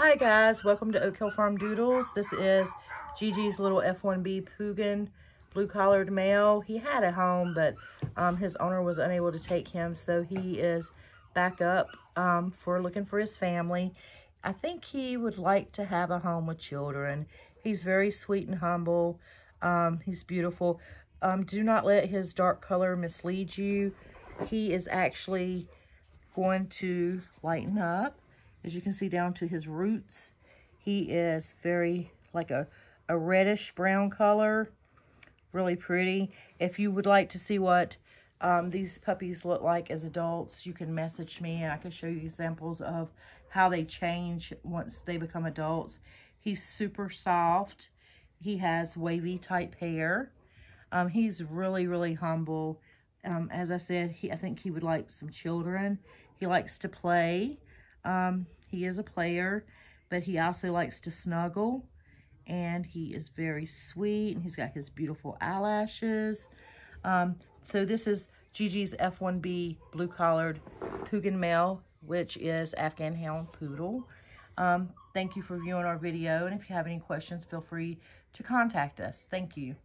Hi guys, welcome to Oak Hill Farm Doodles. This is Gigi's little F1B Pooghan blue-collared male. He had a home, but um, his owner was unable to take him, so he is back up um, for looking for his family. I think he would like to have a home with children. He's very sweet and humble. Um, he's beautiful. Um, do not let his dark color mislead you. He is actually going to lighten up as you can see down to his roots. He is very like a, a reddish brown color, really pretty. If you would like to see what um, these puppies look like as adults, you can message me and I can show you examples of how they change once they become adults. He's super soft. He has wavy type hair. Um, he's really, really humble. Um, as I said, he, I think he would like some children. He likes to play. Um, he is a player, but he also likes to snuggle. And he is very sweet. And he's got his beautiful eyelashes. Um, so this is Gigi's F1B blue-collared Pooghan male, which is Afghan Hound Poodle. Um, thank you for viewing our video. And if you have any questions, feel free to contact us. Thank you.